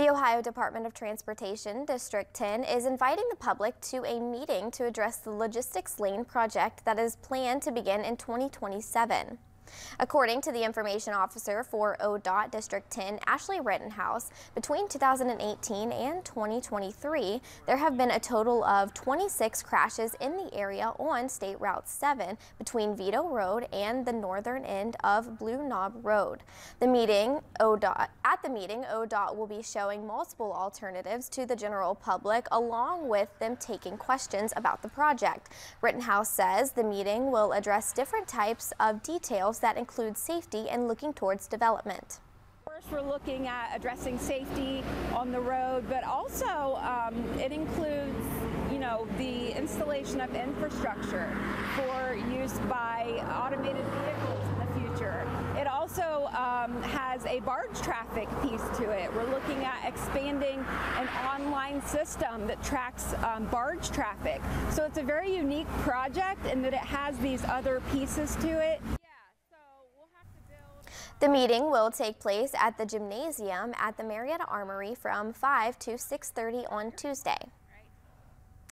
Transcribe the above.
The Ohio Department of Transportation District 10 is inviting the public to a meeting to address the logistics lane project that is planned to begin in 2027. According to the information officer for ODOT District 10, Ashley Rittenhouse, between 2018 and 2023, there have been a total of 26 crashes in the area on State Route 7 between Veto Road and the northern end of Blue Knob Road. The meeting, ODOT, at the meeting, ODOT will be showing multiple alternatives to the general public along with them taking questions about the project. Rittenhouse says the meeting will address different types of details that include safety and looking towards development. First, we're looking at addressing safety on the road, but also um, it includes, you know, the installation of infrastructure for use by automated vehicles in the future. It also um, has a barge traffic piece to it. We're looking at expanding an online system that tracks um, barge traffic. So it's a very unique project in that it has these other pieces to it. The meeting will take place at the gymnasium at the Marietta Armory from 5 to 6.30 on Tuesday.